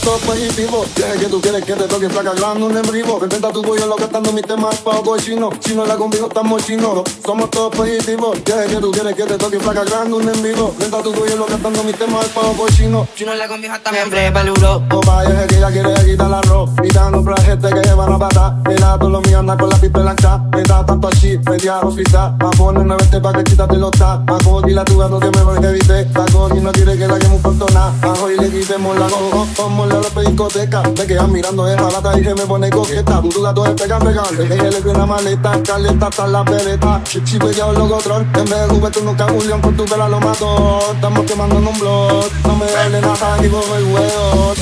todos positivos. Dije que tú quieres que te toque flaca un en vivo. Presenta tu pollo lo gastando mis temas pa' cochino. Si no la conmigo estamos chinos. Somos todos positivos. Dije que tú quieres que te toque flaca un en vivo. Presenta tu pollo lo gastando mis temas pa' cochino. Si no la conmigo estamos peludo. Opa, dije que ella quiere quitar la arroz. Gritando para gente que llevan a patar. Mira, todos los míos andan con la pistola en Me da tanto así, media rosita. A poner una veste pa' que quítate los ta. A como la tuya no que me voy que viste. A y no quiere que la queme un portona. A y le quitemos la go, como la ropa discoteca. Mirando lata y se me pone coqueta. Tu gato es pegan, pegan. Que ella le una maleta, caleta hasta la pereta. Si pues ya un logotrón. En vez de juguete nunca un león, por tu pela lo mato. Estamos quemando en un blog. No me hable nada ni por el huevo.